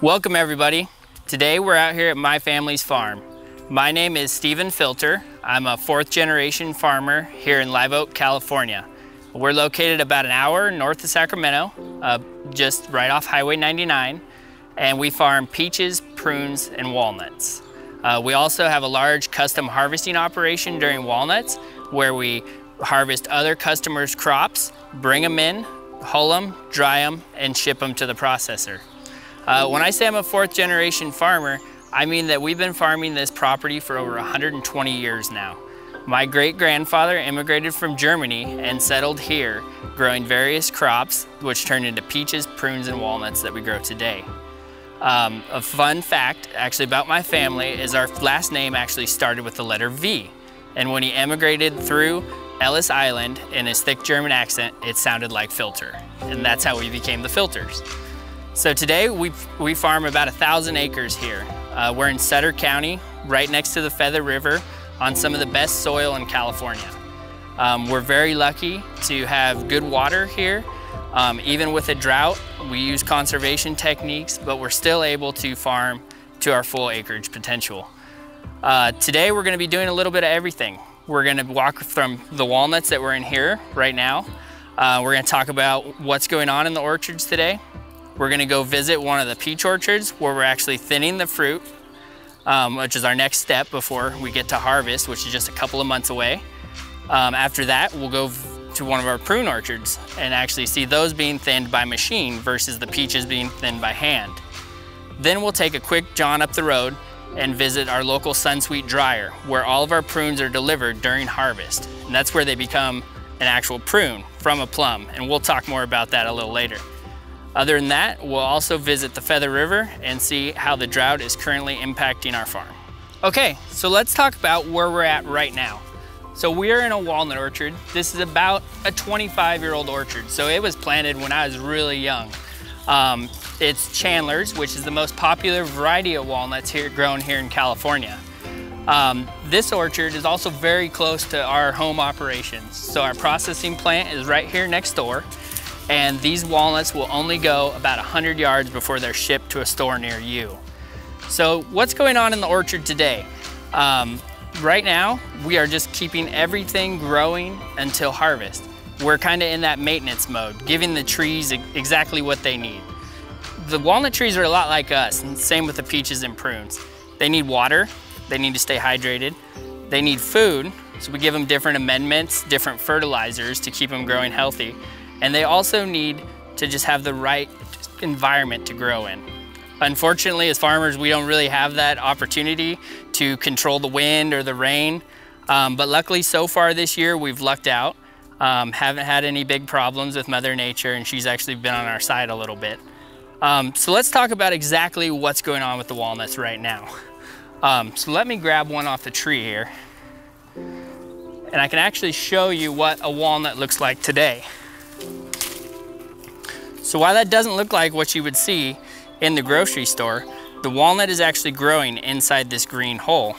Welcome everybody. Today we're out here at my family's farm. My name is Stephen Filter. I'm a fourth generation farmer here in Live Oak, California. We're located about an hour north of Sacramento, uh, just right off Highway 99, and we farm peaches, prunes, and walnuts. Uh, we also have a large custom harvesting operation during walnuts where we harvest other customers' crops, bring them in, hull them, dry them, and ship them to the processor. Uh, when I say I'm a fourth generation farmer, I mean that we've been farming this property for over 120 years now. My great-grandfather immigrated from Germany and settled here, growing various crops, which turned into peaches, prunes, and walnuts that we grow today. Um, a fun fact, actually about my family, is our last name actually started with the letter V. And when he emigrated through Ellis Island in his thick German accent, it sounded like filter. And that's how we became the filters. So today we, we farm about a thousand acres here. Uh, we're in Sutter County, right next to the Feather River, on some of the best soil in California. Um, we're very lucky to have good water here. Um, even with a drought, we use conservation techniques, but we're still able to farm to our full acreage potential. Uh, today we're gonna be doing a little bit of everything. We're gonna walk from the walnuts that we're in here right now. Uh, we're gonna talk about what's going on in the orchards today. We're gonna go visit one of the peach orchards where we're actually thinning the fruit, um, which is our next step before we get to harvest, which is just a couple of months away. Um, after that, we'll go to one of our prune orchards and actually see those being thinned by machine versus the peaches being thinned by hand. Then we'll take a quick jaunt up the road and visit our local Sunsweet dryer where all of our prunes are delivered during harvest. And that's where they become an actual prune from a plum. And we'll talk more about that a little later. Other than that, we'll also visit the Feather River and see how the drought is currently impacting our farm. Okay, so let's talk about where we're at right now. So we're in a walnut orchard. This is about a 25 year old orchard. So it was planted when I was really young. Um, it's Chandler's, which is the most popular variety of walnuts here grown here in California. Um, this orchard is also very close to our home operations. So our processing plant is right here next door and these walnuts will only go about 100 yards before they're shipped to a store near you. So what's going on in the orchard today? Um, right now, we are just keeping everything growing until harvest. We're kind of in that maintenance mode, giving the trees exactly what they need. The walnut trees are a lot like us, and same with the peaches and prunes. They need water, they need to stay hydrated, they need food, so we give them different amendments, different fertilizers to keep them growing healthy. And they also need to just have the right environment to grow in. Unfortunately, as farmers, we don't really have that opportunity to control the wind or the rain. Um, but luckily, so far this year, we've lucked out. Um, haven't had any big problems with Mother Nature, and she's actually been on our side a little bit. Um, so let's talk about exactly what's going on with the walnuts right now. Um, so let me grab one off the tree here. And I can actually show you what a walnut looks like today. So while that doesn't look like what you would see in the grocery store, the walnut is actually growing inside this green hole.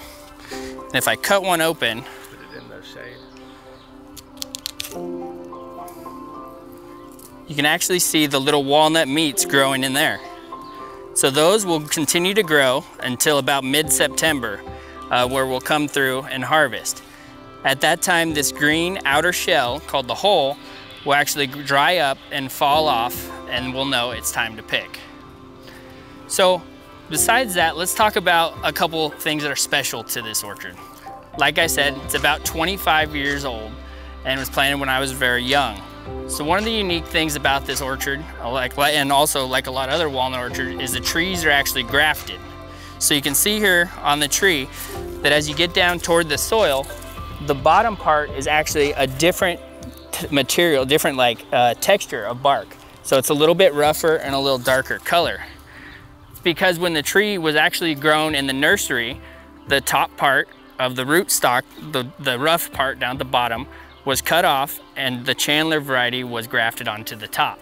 And if I cut one open, you can actually see the little walnut meats growing in there. So those will continue to grow until about mid-September, uh, where we'll come through and harvest. At that time, this green outer shell, called the hull, will actually dry up and fall off and we'll know it's time to pick. So besides that, let's talk about a couple things that are special to this orchard. Like I said, it's about 25 years old and was planted when I was very young. So one of the unique things about this orchard, like, and also like a lot of other walnut orchards, is the trees are actually grafted. So you can see here on the tree that as you get down toward the soil, the bottom part is actually a different material, different like uh, texture of bark. So it's a little bit rougher and a little darker color. It's because when the tree was actually grown in the nursery, the top part of the root stock, the, the rough part down the bottom, was cut off and the Chandler variety was grafted onto the top.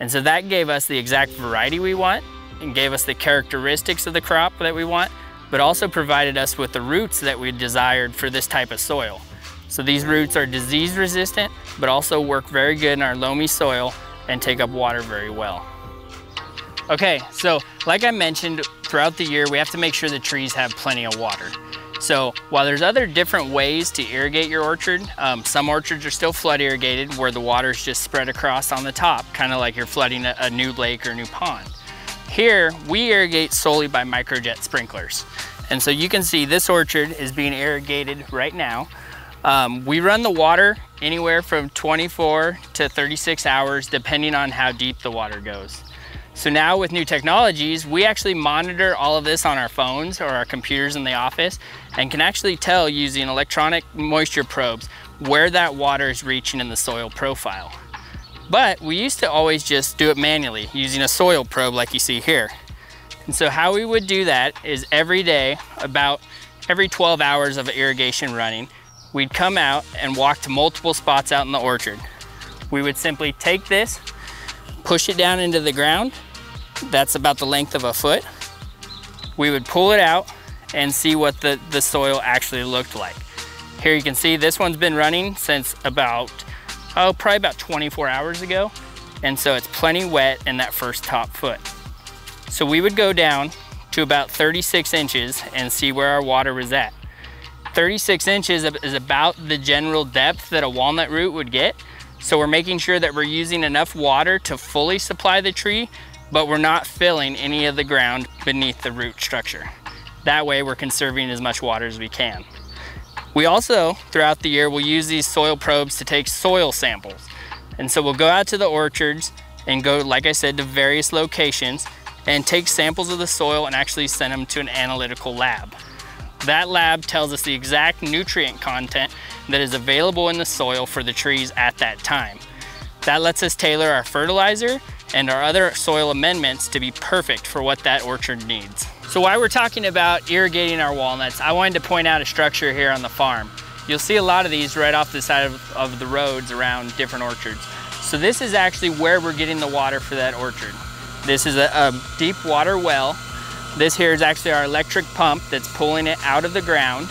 And so that gave us the exact variety we want and gave us the characteristics of the crop that we want, but also provided us with the roots that we desired for this type of soil. So these roots are disease resistant, but also work very good in our loamy soil and take up water very well. Okay, so like I mentioned, throughout the year, we have to make sure the trees have plenty of water. So while there's other different ways to irrigate your orchard, um, some orchards are still flood irrigated where the water is just spread across on the top, kind of like you're flooding a, a new lake or new pond. Here, we irrigate solely by microjet sprinklers. And so you can see this orchard is being irrigated right now. Um, we run the water anywhere from 24 to 36 hours, depending on how deep the water goes. So now with new technologies, we actually monitor all of this on our phones or our computers in the office and can actually tell using electronic moisture probes where that water is reaching in the soil profile. But we used to always just do it manually using a soil probe like you see here. And so how we would do that is every day, about every 12 hours of irrigation running, we'd come out and walk to multiple spots out in the orchard. We would simply take this, push it down into the ground. That's about the length of a foot. We would pull it out and see what the, the soil actually looked like. Here you can see this one's been running since about, oh, probably about 24 hours ago. And so it's plenty wet in that first top foot. So we would go down to about 36 inches and see where our water was at. 36 inches is about the general depth that a walnut root would get. So we're making sure that we're using enough water to fully supply the tree, but we're not filling any of the ground beneath the root structure. That way we're conserving as much water as we can. We also, throughout the year, we'll use these soil probes to take soil samples. And so we'll go out to the orchards and go, like I said, to various locations and take samples of the soil and actually send them to an analytical lab. That lab tells us the exact nutrient content that is available in the soil for the trees at that time. That lets us tailor our fertilizer and our other soil amendments to be perfect for what that orchard needs. So while we're talking about irrigating our walnuts, I wanted to point out a structure here on the farm. You'll see a lot of these right off the side of, of the roads around different orchards. So this is actually where we're getting the water for that orchard. This is a, a deep water well this here is actually our electric pump that's pulling it out of the ground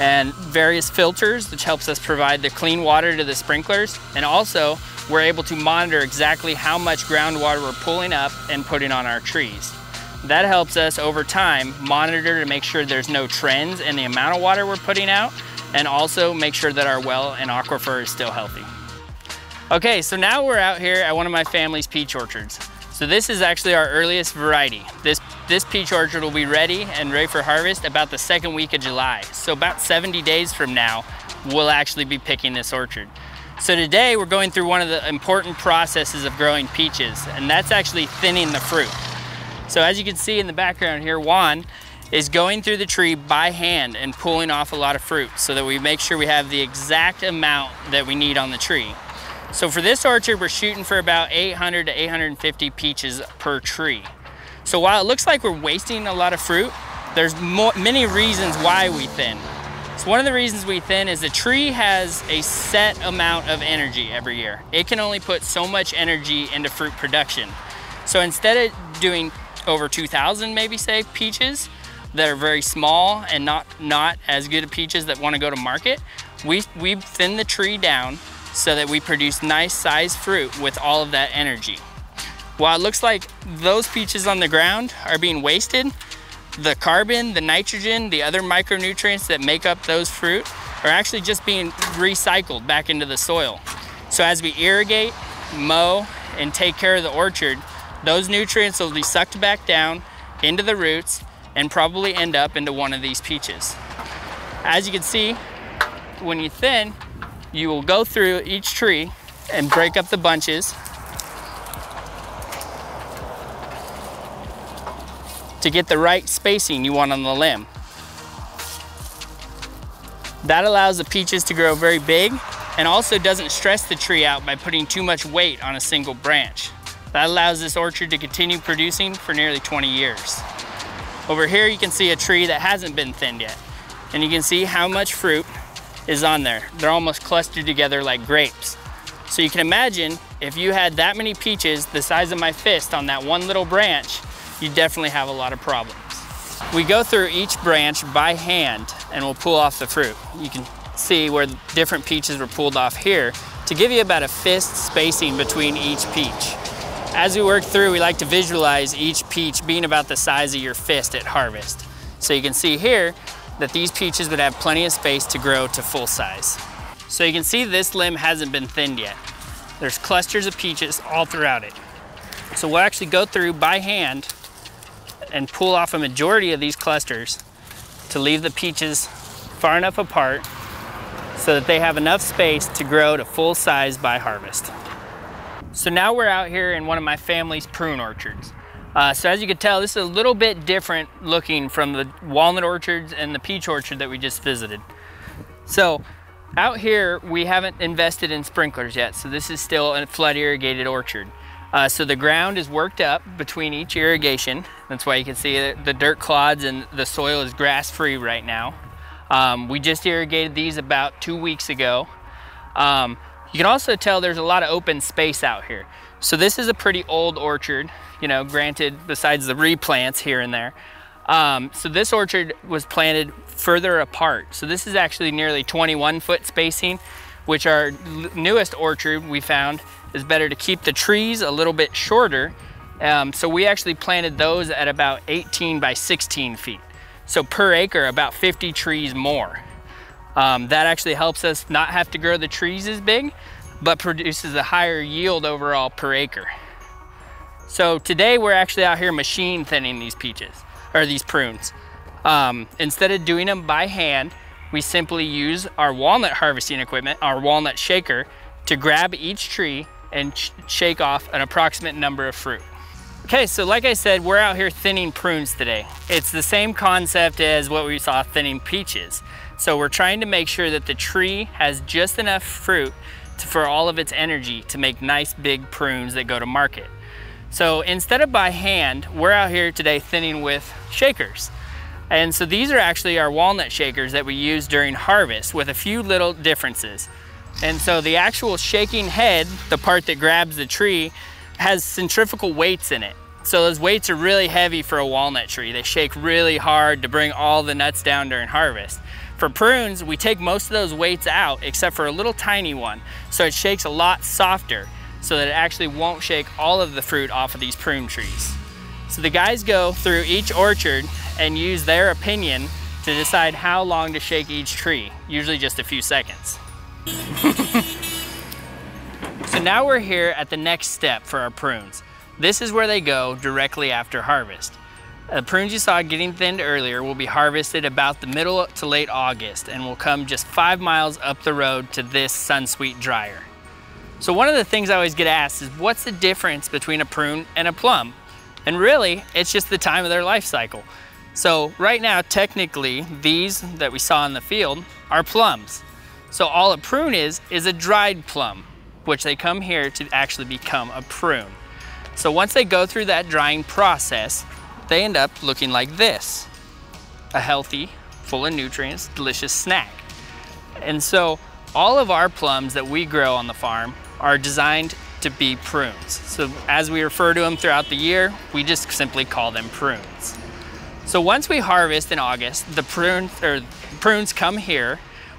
and various filters, which helps us provide the clean water to the sprinklers. And also, we're able to monitor exactly how much groundwater we're pulling up and putting on our trees. That helps us over time monitor to make sure there's no trends in the amount of water we're putting out and also make sure that our well and aquifer is still healthy. Okay, so now we're out here at one of my family's peach orchards. So this is actually our earliest variety. This, this peach orchard will be ready and ready for harvest about the second week of July. So about 70 days from now, we'll actually be picking this orchard. So today we're going through one of the important processes of growing peaches, and that's actually thinning the fruit. So as you can see in the background here, Juan is going through the tree by hand and pulling off a lot of fruit so that we make sure we have the exact amount that we need on the tree. So for this orchard, we're shooting for about 800 to 850 peaches per tree. So while it looks like we're wasting a lot of fruit, there's more, many reasons why we thin. So one of the reasons we thin is the tree has a set amount of energy every year. It can only put so much energy into fruit production. So instead of doing over 2,000 maybe say peaches that are very small and not, not as good of peaches that wanna go to market, we, we thin the tree down so that we produce nice sized fruit with all of that energy. While it looks like those peaches on the ground are being wasted, the carbon, the nitrogen, the other micronutrients that make up those fruit are actually just being recycled back into the soil. So as we irrigate, mow, and take care of the orchard, those nutrients will be sucked back down into the roots and probably end up into one of these peaches. As you can see, when you thin, you will go through each tree and break up the bunches to get the right spacing you want on the limb. That allows the peaches to grow very big and also doesn't stress the tree out by putting too much weight on a single branch. That allows this orchard to continue producing for nearly 20 years. Over here you can see a tree that hasn't been thinned yet. And you can see how much fruit is on there. They're almost clustered together like grapes. So you can imagine if you had that many peaches the size of my fist on that one little branch, you definitely have a lot of problems. We go through each branch by hand and we'll pull off the fruit. You can see where different peaches were pulled off here to give you about a fist spacing between each peach. As we work through, we like to visualize each peach being about the size of your fist at harvest. So you can see here that these peaches would have plenty of space to grow to full size. So you can see this limb hasn't been thinned yet. There's clusters of peaches all throughout it. So we'll actually go through by hand and pull off a majority of these clusters to leave the peaches far enough apart so that they have enough space to grow to full size by harvest. So now we're out here in one of my family's prune orchards. Uh, so as you can tell, this is a little bit different looking from the walnut orchards and the peach orchard that we just visited. So out here, we haven't invested in sprinklers yet. So this is still a flood irrigated orchard. Uh, so the ground is worked up between each irrigation. That's why you can see the dirt clods and the soil is grass free right now. Um, we just irrigated these about two weeks ago. Um, you can also tell there's a lot of open space out here. So this is a pretty old orchard, you know, granted besides the replants here and there. Um, so this orchard was planted further apart. So this is actually nearly 21 foot spacing, which our newest orchard we found is better to keep the trees a little bit shorter. Um, so we actually planted those at about 18 by 16 feet. So per acre, about 50 trees more. Um, that actually helps us not have to grow the trees as big, but produces a higher yield overall per acre. So today we're actually out here machine thinning these peaches, or these prunes. Um, instead of doing them by hand, we simply use our walnut harvesting equipment, our walnut shaker, to grab each tree and sh shake off an approximate number of fruit. Okay, so like I said, we're out here thinning prunes today. It's the same concept as what we saw thinning peaches. So we're trying to make sure that the tree has just enough fruit to, for all of its energy to make nice big prunes that go to market. So instead of by hand, we're out here today thinning with shakers. And so these are actually our walnut shakers that we use during harvest with a few little differences. And so the actual shaking head, the part that grabs the tree, has centrifugal weights in it. So those weights are really heavy for a walnut tree. They shake really hard to bring all the nuts down during harvest. For prunes, we take most of those weights out except for a little tiny one. So it shakes a lot softer so that it actually won't shake all of the fruit off of these prune trees. So the guys go through each orchard and use their opinion to decide how long to shake each tree, usually just a few seconds. so now we're here at the next step for our prunes. This is where they go directly after harvest. The prunes you saw getting thinned earlier will be harvested about the middle to late August and will come just five miles up the road to this Sunsweet dryer. So one of the things I always get asked is what's the difference between a prune and a plum? And really, it's just the time of their life cycle. So right now, technically, these that we saw in the field are plums. So all a prune is, is a dried plum, which they come here to actually become a prune. So once they go through that drying process, they end up looking like this. A healthy, full of nutrients, delicious snack. And so all of our plums that we grow on the farm are designed to be prunes. So as we refer to them throughout the year, we just simply call them prunes. So once we harvest in August, the prune, or prunes come here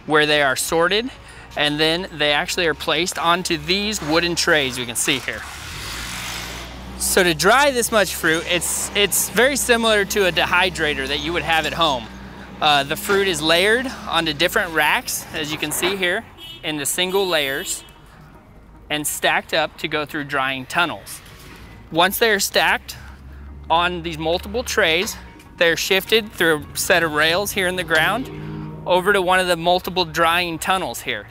where they are sorted and then they actually are placed onto these wooden trays we can see here. So to dry this much fruit, it's, it's very similar to a dehydrator that you would have at home. Uh, the fruit is layered onto different racks, as you can see here, in the single layers and stacked up to go through drying tunnels. Once they're stacked on these multiple trays, they're shifted through a set of rails here in the ground over to one of the multiple drying tunnels here.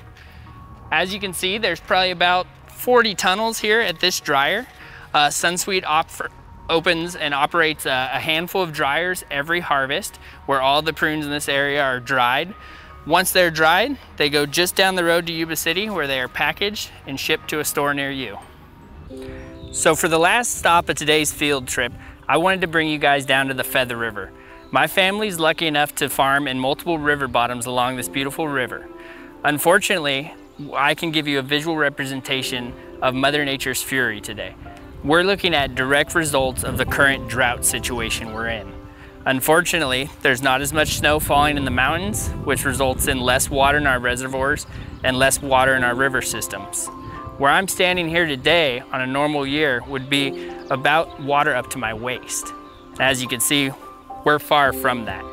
As you can see, there's probably about 40 tunnels here at this dryer. Uh, Sunsweet opens and operates a, a handful of dryers every harvest where all the prunes in this area are dried. Once they're dried, they go just down the road to Yuba City where they are packaged and shipped to a store near you. So for the last stop of today's field trip, I wanted to bring you guys down to the Feather River. My family's lucky enough to farm in multiple river bottoms along this beautiful river. Unfortunately, I can give you a visual representation of Mother Nature's fury today. We're looking at direct results of the current drought situation we're in. Unfortunately, there's not as much snow falling in the mountains, which results in less water in our reservoirs and less water in our river systems. Where I'm standing here today on a normal year would be about water up to my waist. As you can see, we're far from that.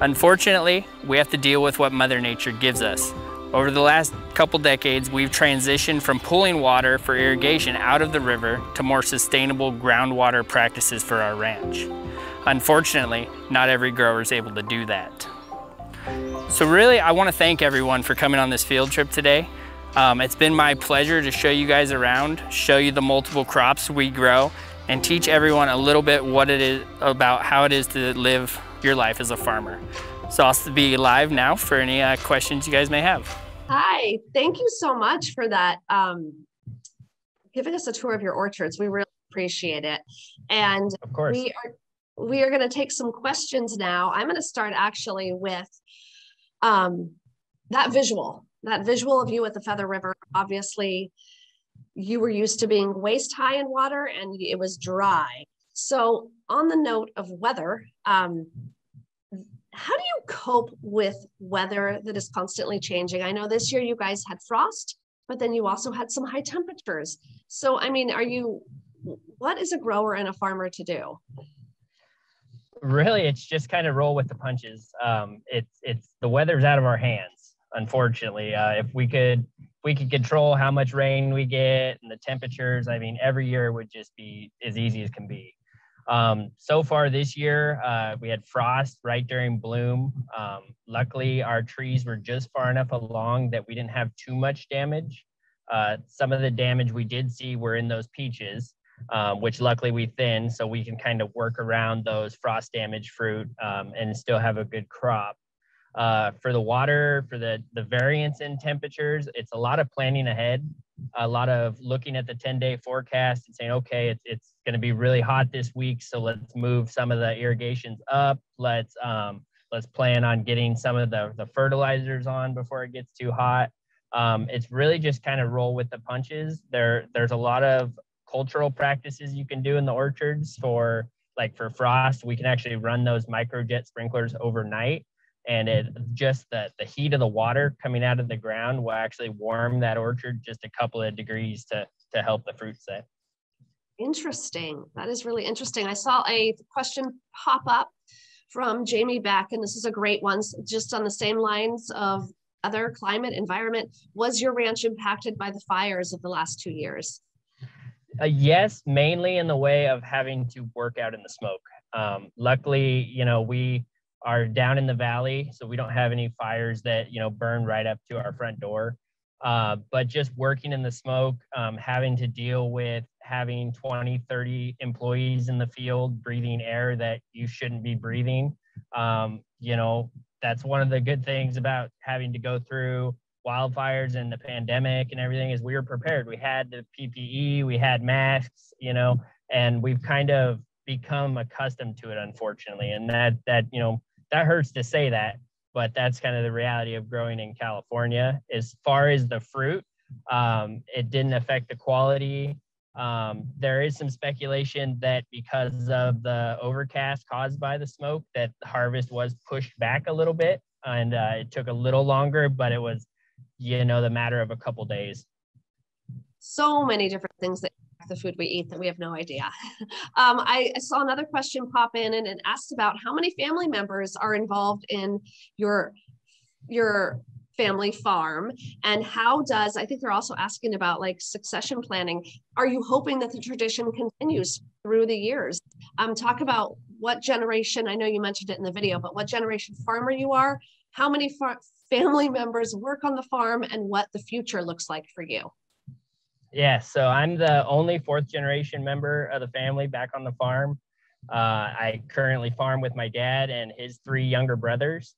Unfortunately, we have to deal with what Mother Nature gives us. Over the last couple decades, we've transitioned from pulling water for irrigation out of the river to more sustainable groundwater practices for our ranch. Unfortunately, not every grower is able to do that. So really, I want to thank everyone for coming on this field trip today. Um, it's been my pleasure to show you guys around, show you the multiple crops we grow, and teach everyone a little bit what it is about how it is to live your life as a farmer. So I'll be live now for any uh, questions you guys may have. Hi, thank you so much for that. Um, giving us a tour of your orchards. We really appreciate it. And of course. we are we are going to take some questions now. I'm going to start actually with um, that visual, that visual of you at the Feather River. Obviously, you were used to being waist high in water and it was dry. So, on the note of weather, um, how do you cope with weather that is constantly changing? I know this year you guys had frost, but then you also had some high temperatures. So, I mean, are you, what is a grower and a farmer to do? Really, it's just kind of roll with the punches. Um, it's, it's the weather's out of our hands, unfortunately. Uh, if we could, we could control how much rain we get and the temperatures, I mean, every year would just be as easy as can be. Um, so far this year, uh, we had frost right during bloom. Um, luckily, our trees were just far enough along that we didn't have too much damage. Uh, some of the damage we did see were in those peaches, um, which luckily we thinned so we can kind of work around those frost damaged fruit um, and still have a good crop. Uh, for the water, for the, the variance in temperatures, it's a lot of planning ahead a lot of looking at the 10 day forecast and saying, okay, it's, it's going to be really hot this week. So let's move some of the irrigations up. Let's, um, let's plan on getting some of the, the fertilizers on before it gets too hot. Um, it's really just kind of roll with the punches. There, there's a lot of cultural practices you can do in the orchards for like for frost. We can actually run those microjet sprinklers overnight and it just the, the heat of the water coming out of the ground will actually warm that orchard just a couple of degrees to to help the fruit set. Interesting. That is really interesting. I saw a question pop up from jamie beck and this is a great one just on the same lines of other climate environment. Was your ranch impacted by the fires of the last two years? Uh, yes mainly in the way of having to work out in the smoke. Um, luckily you know we are down in the valley, so we don't have any fires that you know burn right up to our front door. Uh, but just working in the smoke, um, having to deal with having 20, 30 employees in the field breathing air that you shouldn't be breathing. Um, you know, that's one of the good things about having to go through wildfires and the pandemic and everything is we were prepared. We had the PPE, we had masks, you know, and we've kind of become accustomed to it, unfortunately. And that, that, you know, that hurts to say that, but that's kind of the reality of growing in California. As far as the fruit, um, it didn't affect the quality. Um, there is some speculation that because of the overcast caused by the smoke, that the harvest was pushed back a little bit, and uh, it took a little longer, but it was, you know, the matter of a couple days. So many different things that the food we eat that we have no idea. Um, I, saw another question pop in and it asked about how many family members are involved in your your family farm and how does i think they're also asking about like succession planning. Are you hoping that the tradition continues through the years? Um, talk about what generation i know you mentioned it in the video but what generation farmer you are how many far- family members work on the farm and what the future looks like for you yeah, so I'm the only fourth generation member of the family back on the farm. Uh, I currently farm with my dad and his three younger brothers.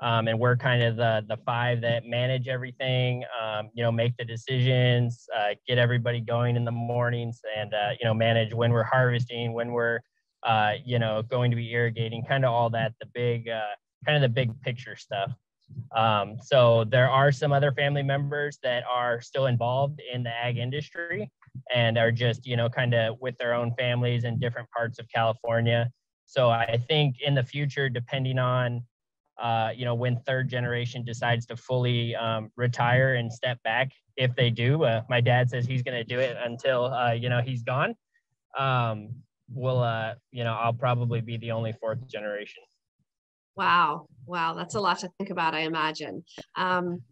Um, and we're kind of the, the five that manage everything, um, you know, make the decisions, uh, get everybody going in the mornings and, uh, you know, manage when we're harvesting, when we're, uh, you know, going to be irrigating, kind of all that, the big, uh, kind of the big picture stuff. Um, so there are some other family members that are still involved in the ag industry and are just, you know, kind of with their own families in different parts of California. So I think in the future, depending on uh, you know, when third generation decides to fully um, retire and step back, if they do, uh, my dad says he's going to do it until, uh, you know, he's gone. Um, will, uh, you know, I'll probably be the only fourth generation. Wow. Wow. That's a lot to think about, I imagine. Um,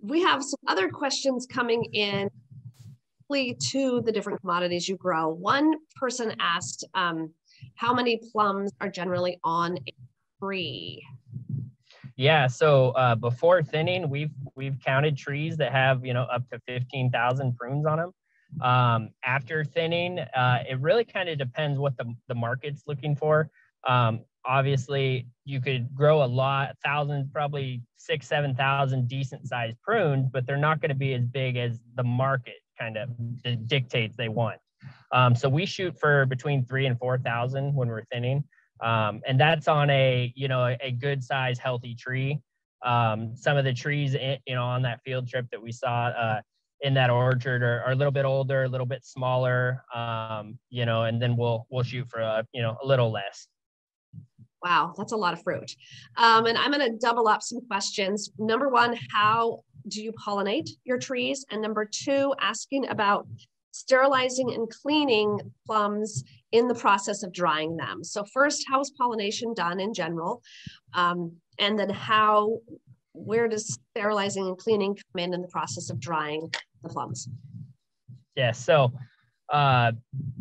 we have some other questions coming in to the different commodities you grow. One person asked, um, how many plums are generally on a tree? Yeah, so uh, before thinning, we've we've counted trees that have you know up to fifteen thousand prunes on them. Um, after thinning, uh, it really kind of depends what the the market's looking for. Um, obviously, you could grow a lot, thousands, probably six, seven thousand decent sized prunes, but they're not going to be as big as the market kind of dictates they want. Um, so we shoot for between three and four thousand when we're thinning. Um, and that's on a you know a good size healthy tree. Um, some of the trees in, you know on that field trip that we saw uh, in that orchard are, are, a little bit older, a little bit smaller, um, you know, and then we'll we'll shoot for a you know a little less. Wow, that's a lot of fruit. Um, and I'm going to double up some questions. Number one, how do you pollinate your trees? And number two, asking about sterilizing and cleaning plums in the process of drying them. So first, how is pollination done in general? Um, and then how, where does sterilizing and cleaning come in in the process of drying the plums? Yeah, so uh,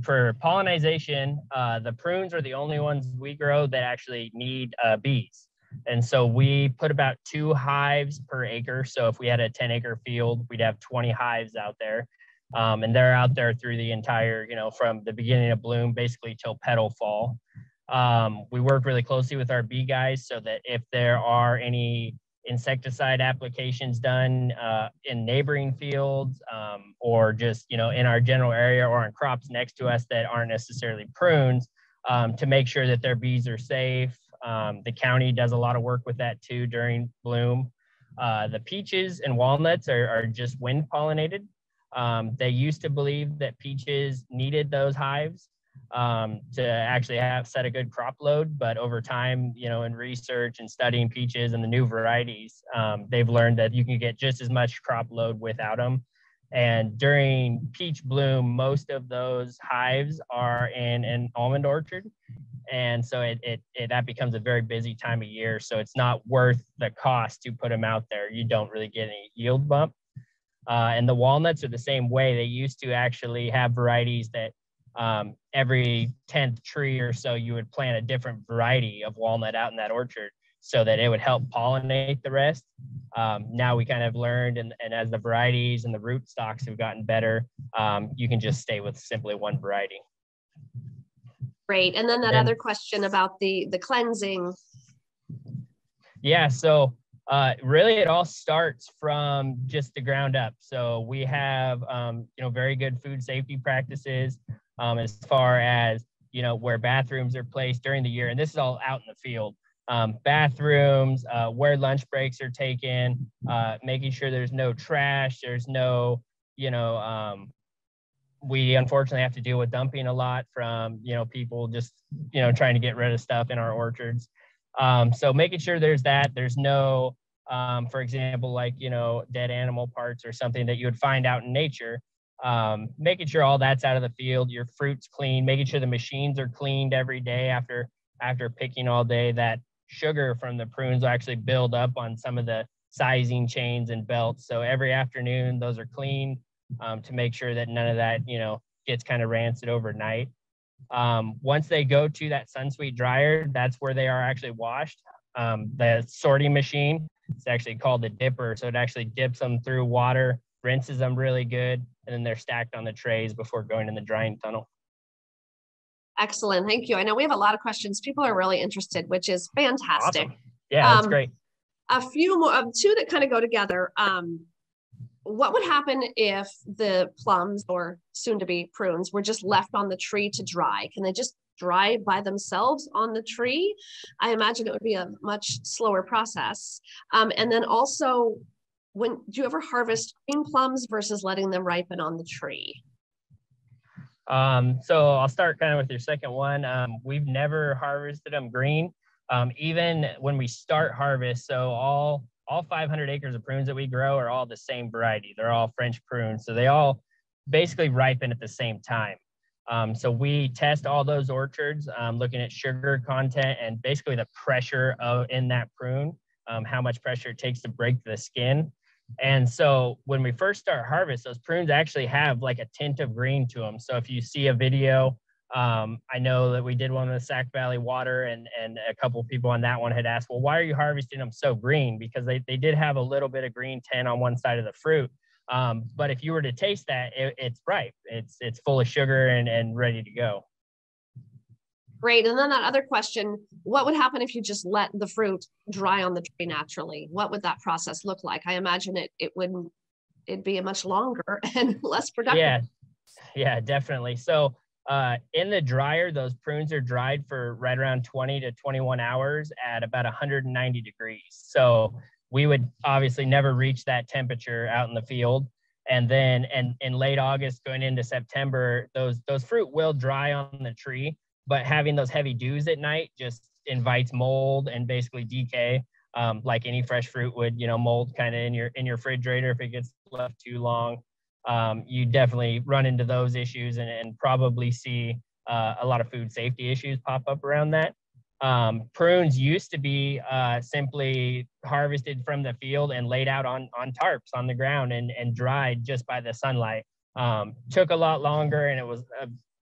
for pollination, uh, the prunes are the only ones we grow that actually need uh, bees. And so we put about two hives per acre. So if we had a 10 acre field, we'd have 20 hives out there. Um, and they're out there through the entire, you know, from the beginning of bloom basically till petal fall. Um, we work really closely with our bee guys so that if there are any insecticide applications done uh, in neighboring fields um, or just you know in our general area or on crops next to us that aren't necessarily prunes um, to make sure that their bees are safe. Um, the county does a lot of work with that too during bloom. Uh, the peaches and walnuts are, are just wind pollinated. Um, they used to believe that peaches needed those hives um, to actually have set a good crop load, but over time, you know, in research and studying peaches and the new varieties, um, they've learned that you can get just as much crop load without them. And during peach bloom, most of those hives are in an almond orchard. And so it, it, it, that becomes a very busy time of year. So it's not worth the cost to put them out there. You don't really get any yield bump. Uh, and the walnuts are the same way. They used to actually have varieties that um, every 10th tree or so, you would plant a different variety of walnut out in that orchard so that it would help pollinate the rest. Um, now we kind of learned, and, and as the varieties and the root stocks have gotten better, um, you can just stay with simply one variety. Great. And then that and, other question about the the cleansing. Yeah. So uh, really it all starts from just the ground up. So we have, um, you know, very good food safety practices um, as far as, you know, where bathrooms are placed during the year. And this is all out in the field. Um, bathrooms, uh, where lunch breaks are taken, uh, making sure there's no trash, there's no, you know, um, we unfortunately have to deal with dumping a lot from, you know, people just, you know, trying to get rid of stuff in our orchards. Um, so making sure there's that, there's no, um, for example, like, you know, dead animal parts or something that you would find out in nature, um, making sure all that's out of the field, your fruit's clean, making sure the machines are cleaned every day after, after picking all day, that sugar from the prunes will actually build up on some of the sizing chains and belts. So every afternoon, those are cleaned um, to make sure that none of that, you know, gets kind of rancid overnight. Um, once they go to that SunSweet dryer, that's where they are actually washed. Um, the sorting machine, it's actually called the dipper. So it actually dips them through water, rinses them really good, and then they're stacked on the trays before going in the drying tunnel. Excellent. Thank you. I know we have a lot of questions. People are really interested, which is fantastic. Awesome. Yeah, that's um, great. A few more, um, two that kind of go together. Um, what would happen if the plums or soon to be prunes were just left on the tree to dry? Can they just dry by themselves on the tree? I imagine it would be a much slower process. Um, and then also, when do you ever harvest green plums versus letting them ripen on the tree? Um, so I'll start kind of with your second one. Um, we've never harvested them green. um, even when we start harvest, so all all 500 acres of prunes that we grow are all the same variety. They're all French prunes, so they all basically ripen at the same time. Um, so we test all those orchards, um, looking at sugar content and basically the pressure of in that prune, um, how much pressure it takes to break the skin. And so when we first start harvest, those prunes actually have like a tint of green to them. So if you see a video um, I know that we did one with Sac Valley Water, and and a couple people on that one had asked, well, why are you harvesting them so green? Because they, they did have a little bit of green tint on one side of the fruit. Um, but if you were to taste that, it, it's ripe. It's it's full of sugar and and ready to go. Great. And then that other question, what would happen if you just let the fruit dry on the tree naturally? What would that process look like? I imagine it it would it'd be a much longer and less productive. Yeah. Yeah, definitely. So uh, in the dryer, those prunes are dried for right around 20 to 21 hours at about 190 degrees. So we would obviously never reach that temperature out in the field. And then and in late August going into September, those those fruit will dry on the tree, but having those heavy dews at night just invites mold and basically decay. Um, like any fresh fruit would, you know, mold kind of in your in your refrigerator if it gets left too long um, you definitely run into those issues and, and probably see uh, a lot of food safety issues pop up around that. Um, prunes used to be uh, simply harvested from the field and laid out on, on tarps on the ground and, and dried just by the sunlight. Um, took a lot longer and it was,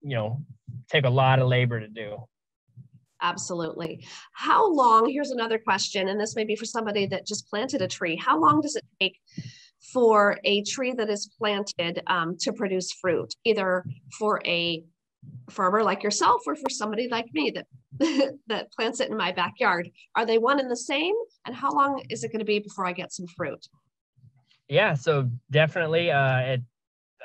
you know, take a lot of labor to do. Absolutely. How long, here's another question, and this may be for somebody that just planted a tree. How long does it take for a tree that is planted um, to produce fruit, either for a farmer like yourself or for somebody like me that that plants it in my backyard. Are they one and the same? And how long is it going to be before I get some fruit? Yeah, so definitely uh, it,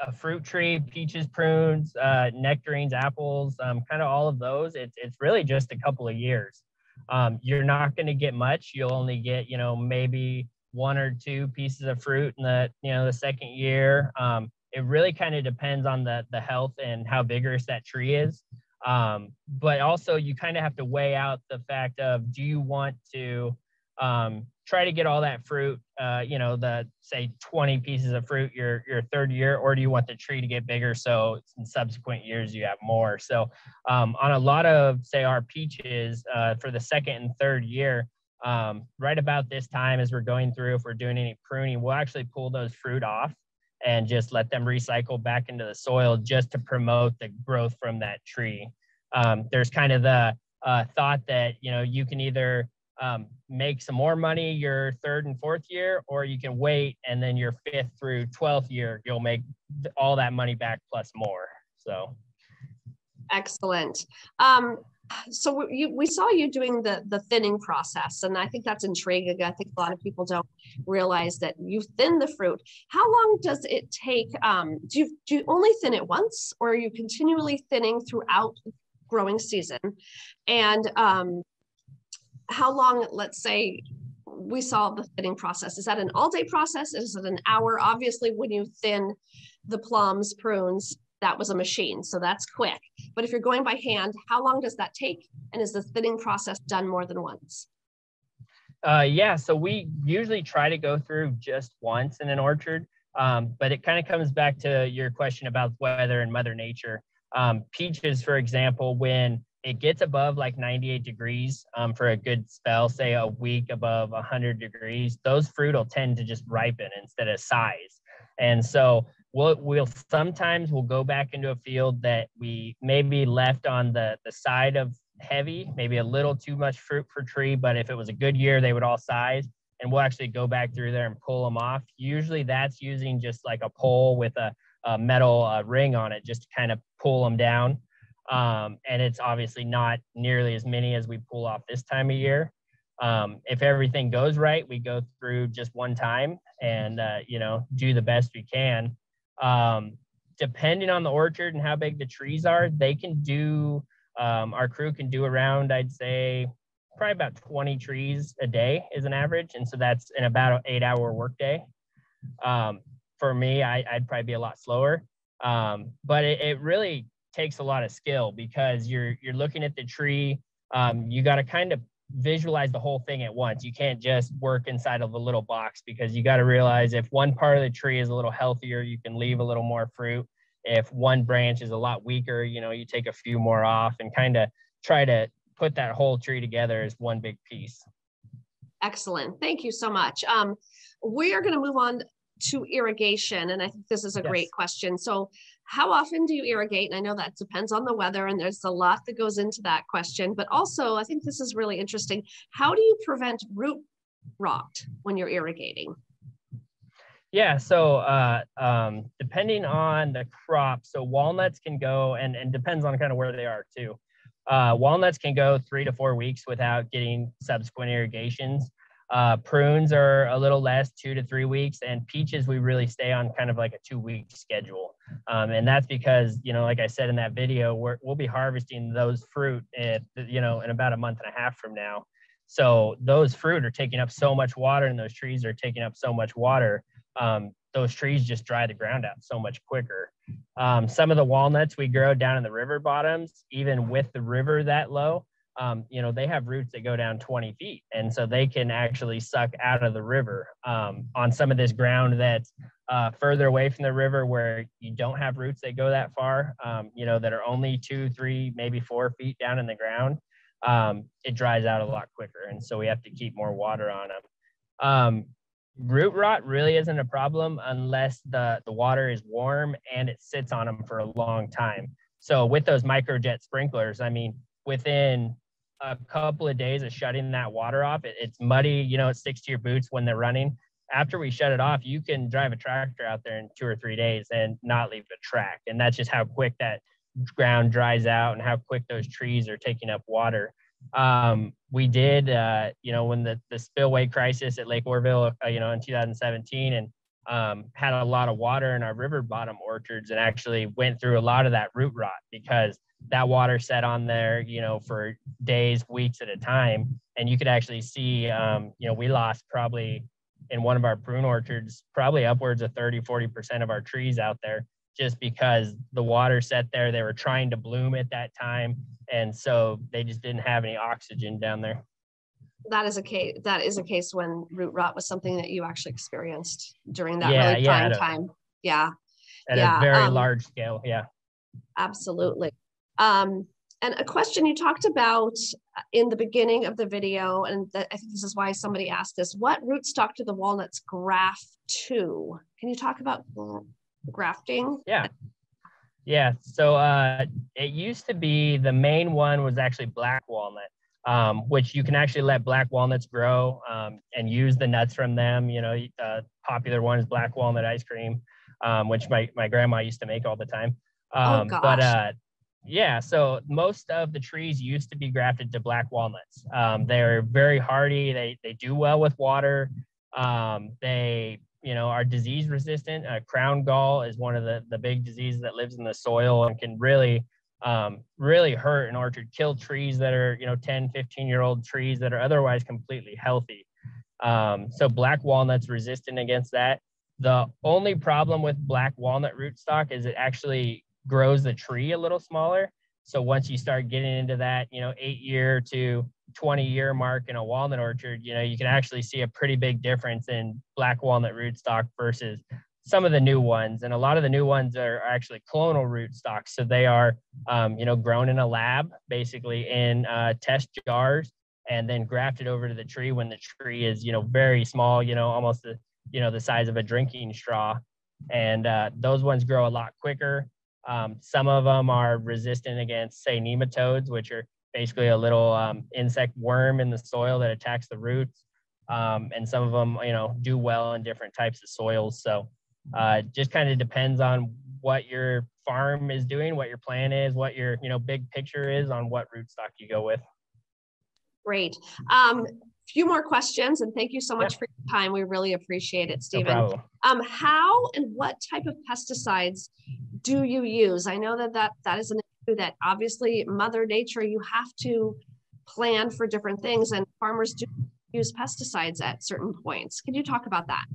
a fruit tree, peaches, prunes, uh, nectarines, apples, um, kind of all of those. It's it's really just a couple of years. Um, you're not going to get much. You'll only get you know maybe one or two pieces of fruit in the you know the second year. Um, it really kind of depends on the the health and how vigorous that tree is. Um, but also you kind of have to weigh out the fact of do you want to um, try to get all that fruit, uh, you know, the say 20 pieces of fruit your your third year, or do you want the tree to get bigger so in subsequent years you have more? So um, on a lot of say our peaches uh, for the second and third year, um, right about this time as we're going through, if we're doing any pruning, we'll actually pull those fruit off and just let them recycle back into the soil just to promote the growth from that tree. Um, there's kind of the uh, thought that, you know, you can either um, make some more money your third and fourth year, or you can wait and then your fifth through 12th year, you'll make all that money back plus more. So. Excellent. Um, so you, we saw you doing the the thinning process and i think that's intriguing i think a lot of people don't realize that you thin the fruit how long does it take um, do you do you only thin it once or are you continually thinning throughout growing season and um, how long let's say we saw the thinning process is that an all day process is it an hour obviously when you thin the plums prunes that was a machine. So that's quick. But if you're going by hand, how long does that take? And is the thinning process done more than once? Uh, yeah, so we usually try to go through just once in an orchard, um, but it kind of comes back to your question about weather and Mother Nature. Um, peaches, for example, when it gets above like 98 degrees um, for a good spell, say a week above 100 degrees, those fruit will tend to just ripen instead of size. And so we'll, we'll sometimes we'll go back into a field that we maybe left on the, the side of heavy, maybe a little too much fruit per tree, but if it was a good year, they would all size. And we'll actually go back through there and pull them off. Usually that's using just like a pole with a, a metal uh, ring on it just to kind of pull them down. Um, and it's obviously not nearly as many as we pull off this time of year. Um, if everything goes right, we go through just one time and, uh, you know, do the best we can. Um, depending on the orchard and how big the trees are, they can do, um, our crew can do around, I'd say, probably about 20 trees a day is an average. And so that's in about an eight hour workday. Um, for me, I, would probably be a lot slower. Um, but it, it, really takes a lot of skill because you're, you're looking at the tree. Um, you got to kind of visualize the whole thing at once. You can't just work inside of a little box because you got to realize if one part of the tree is a little healthier, you can leave a little more fruit. If one branch is a lot weaker, you know, you take a few more off and kind of try to put that whole tree together as one big piece. Excellent. Thank you so much. Um, we are going to move on to irrigation, and I think this is a yes. great question. So, how often do you irrigate? And I know that depends on the weather, and there's a lot that goes into that question. But also, I think this is really interesting. How do you prevent root rot when you're irrigating? Yeah, so uh, um, depending on the crop, so walnuts can go, and, and depends on kind of where they are too. Uh, walnuts can go three to four weeks without getting subsequent irrigations. Uh, prunes are a little less, two to three weeks, and peaches we really stay on kind of like a two-week schedule, um, and that's because you know, like I said in that video, we will be harvesting those fruit, at, you know, in about a month and a half from now. So those fruit are taking up so much water, and those trees are taking up so much water. Um, those trees just dry the ground out so much quicker. Um, some of the walnuts we grow down in the river bottoms, even with the river that low, um, you know, they have roots that go down 20 feet. And so they can actually suck out of the river um, on some of this ground that's uh, further away from the river where you don't have roots that go that far, um, you know, that are only two, three, maybe four feet down in the ground. Um, it dries out a lot quicker. And so we have to keep more water on them. Um, root rot really isn't a problem unless the, the water is warm and it sits on them for a long time. So with those microjet sprinklers, I mean, within a couple of days of shutting that water off. It, it's muddy, you know, it sticks to your boots when they're running. After we shut it off, you can drive a tractor out there in two or three days and not leave a track. And that's just how quick that ground dries out and how quick those trees are taking up water. Um, we did, uh, you know, when the, the spillway crisis at Lake Oroville, uh, you know, in 2017 and um, had a lot of water in our river bottom orchards and actually went through a lot of that root rot because that water set on there, you know, for days, weeks at a time. And you could actually see, um, you know, we lost probably in one of our prune orchards, probably upwards of 30, 40% of our trees out there just because the water set there. They were trying to bloom at that time. And so they just didn't have any oxygen down there. That is a case. That is a case when root rot was something that you actually experienced during that yeah, really prime yeah, time. Yeah. At yeah, a very um, large scale. Yeah. Absolutely. Um, and a question you talked about in the beginning of the video, and I think this is why somebody asked this, what rootstock do the walnuts graft to? Can you talk about grafting? Yeah. Yeah, so uh, it used to be the main one was actually black walnut, um, which you can actually let black walnuts grow um, and use the nuts from them. You know, uh, popular one is black walnut ice cream, um, which my, my grandma used to make all the time. oh, um, gosh. But uh, yeah, so most of the trees used to be grafted to black walnuts. Um, they're very hardy. They they do well with water. Um, they you know are disease resistant. Uh, crown gall is one of the the big diseases that lives in the soil and can really um, really hurt an orchard, kill trees that are you know 10, 15 year old trees that are otherwise completely healthy. Um, so black walnuts resistant against that. The only problem with black walnut rootstock is it actually grows the tree a little smaller. So once you start getting into that, you know, eight year to 20 year mark in a walnut orchard, you know, you can actually see a pretty big difference in black walnut rootstock versus some of the new ones. And a lot of the new ones are actually clonal rootstocks. So they are, um, you know, grown in a lab, basically in uh, test jars, and then grafted over to the tree when the tree is, you know, very small, you know, almost the, you know, the size of a drinking straw. And uh, those ones grow a lot quicker. Um, some of them are resistant against, say, nematodes, which are basically a little um, insect worm in the soil that attacks the roots. Um, and some of them, you know, do well in different types of soils. So uh, just kind of depends on what your farm is doing, what your plan is, what your, you know, big picture is on what rootstock you go with. Great. Um, few more questions and thank you so much for your time. We really appreciate it, Stephen. No um, how and what type of pesticides do you use? I know that that, that is an issue that obviously mother nature, you have to plan for different things and farmers do use pesticides at certain points. Can you talk about that?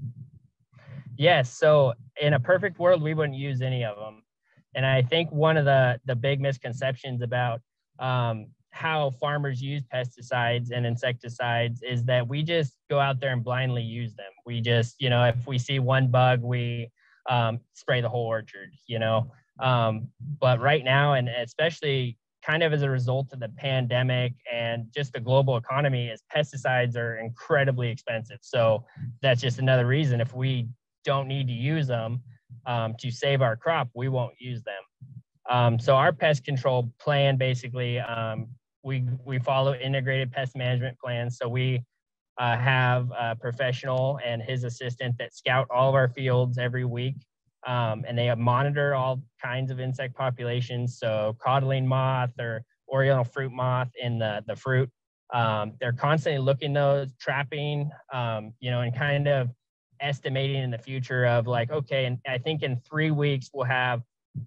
Yes. So in a perfect world, we wouldn't use any of them. And I think one of the, the big misconceptions about um, how farmers use pesticides and insecticides is that we just go out there and blindly use them. We just, you know, if we see one bug, we um, spray the whole orchard, you know. Um, but right now, and especially kind of as a result of the pandemic and just the global economy, is pesticides are incredibly expensive. So that's just another reason if we don't need to use them um, to save our crop, we won't use them. Um, so our pest control plan basically, um, we we follow integrated pest management plans. So we uh, have a professional and his assistant that scout all of our fields every week, um, and they monitor all kinds of insect populations. So codling moth or oriental fruit moth in the the fruit. Um, they're constantly looking those trapping, um, you know, and kind of estimating in the future of like, okay, and I think in three weeks we'll have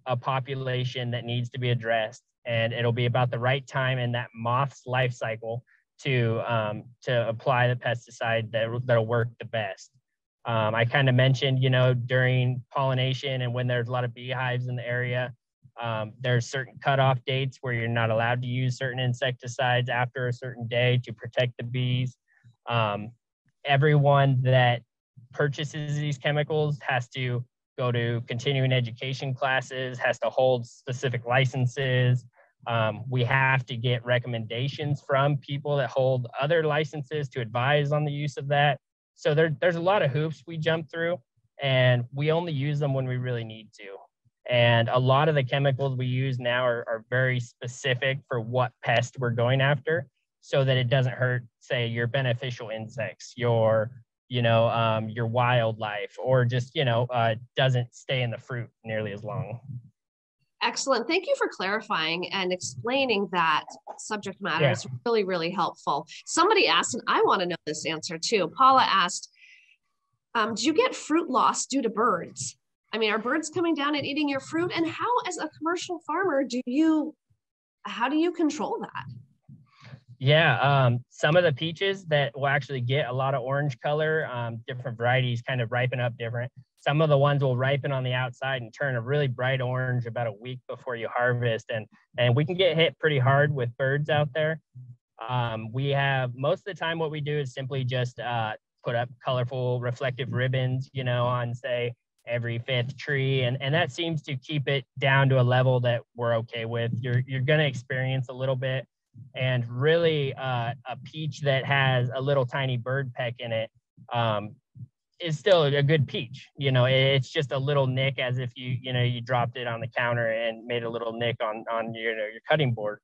a population that needs to be addressed and it'll be about the right time in that moth's life cycle to um, to apply the pesticide that, that'll work the best. Um, I kind of mentioned, you know, during pollination and when there's a lot of beehives in the area, um, there's certain cutoff dates where you're not allowed to use certain insecticides after a certain day to protect the bees. Um, everyone that purchases these chemicals has to go to continuing education classes, has to hold specific licenses. Um, we have to get recommendations from people that hold other licenses to advise on the use of that. So there, there's a lot of hoops we jump through, and we only use them when we really need to. And a lot of the chemicals we use now are, are very specific for what pest we're going after so that it doesn't hurt, say, your beneficial insects, your you know, um, your wildlife, or just, you know, uh, doesn't stay in the fruit nearly as long. Excellent. Thank you for clarifying and explaining that subject matter. Yeah. It's really, really helpful. Somebody asked, and I want to know this answer too. Paula asked, um, do you get fruit loss due to birds? I mean, are birds coming down and eating your fruit? And how, as a commercial farmer, do you, how do you control that? Yeah, um, some of the peaches that will actually get a lot of orange color, um, different varieties kind of ripen up different. Some of the ones will ripen on the outside and turn a really bright orange about a week before you harvest. And, and we can get hit pretty hard with birds out there. Um, we have most of the time what we do is simply just uh, put up colorful reflective ribbons, you know, on say every fifth tree. And, and that seems to keep it down to a level that we're okay with. You're, you're going to experience a little bit and really uh, a peach that has a little tiny bird peck in it um, is still a good peach. You know, it's just a little nick as if you, you know, you dropped it on the counter and made a little nick on, on your, you know, your cutting board.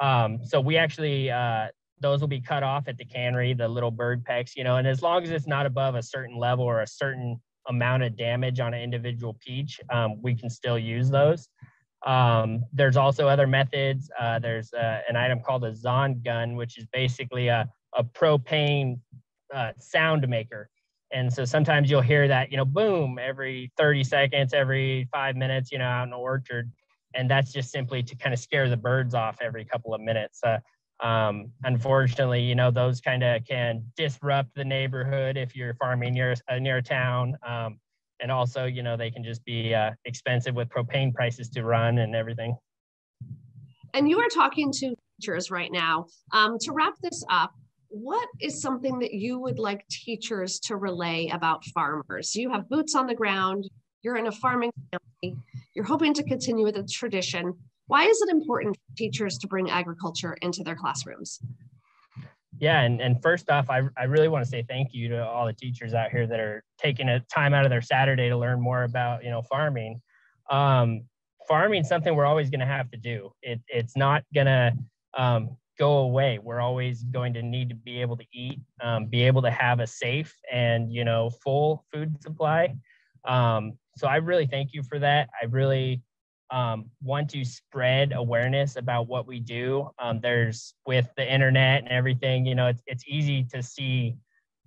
Um, so we actually, uh, those will be cut off at the cannery, the little bird pecks, you know, and as long as it's not above a certain level or a certain amount of damage on an individual peach, um, we can still use those. Um, there's also other methods. Uh, there's uh, an item called a Zon gun, which is basically a, a propane uh, sound maker. And so sometimes you'll hear that, you know, boom, every 30 seconds, every five minutes, you know, out in the orchard. And that's just simply to kind of scare the birds off every couple of minutes. Uh, um, unfortunately, you know, those kind of can disrupt the neighborhood if you're farming near, uh, near town. Um, and also you know they can just be uh, expensive with propane prices to run and everything and you are talking to teachers right now um, to wrap this up what is something that you would like teachers to relay about farmers you have boots on the ground you're in a farming family you're hoping to continue with the tradition why is it important for teachers to bring agriculture into their classrooms yeah, and, and first off, I, I really want to say thank you to all the teachers out here that are taking a time out of their Saturday to learn more about, you know, farming. Um, farming something we're always going to have to do. It, it's not going to um, go away. We're always going to need to be able to eat, um, be able to have a safe and, you know, full food supply. Um, so I really thank you for that. I really um, want to spread awareness about what we do. Um, there's with the internet and everything, you know, it's, it's easy to see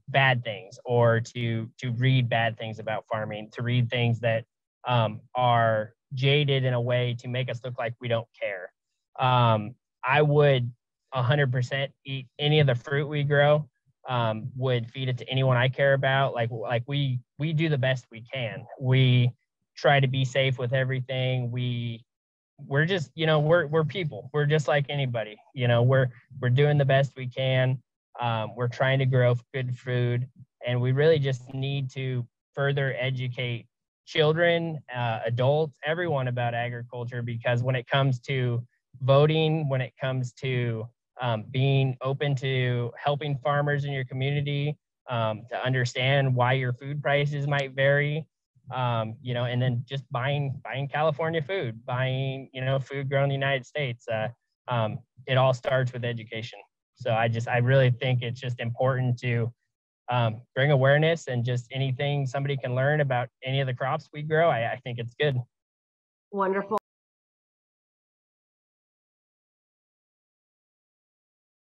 bad things or to to read bad things about farming, to read things that um, are jaded in a way to make us look like we don't care. Um, I would 100% eat any of the fruit we grow. Um, would feed it to anyone I care about. Like like we we do the best we can. We try to be safe with everything. We we're just you know we're we're people we're just like anybody you know we're we're doing the best we can um, we're trying to grow good food and we really just need to further educate children uh, adults everyone about agriculture because when it comes to voting when it comes to um, being open to helping farmers in your community um, to understand why your food prices might vary um, you know, and then just buying buying California food, buying you know food grown in the United States. Uh, um, it all starts with education. So I just I really think it's just important to um, bring awareness and just anything somebody can learn about any of the crops we grow. I, I think it's good. Wonderful.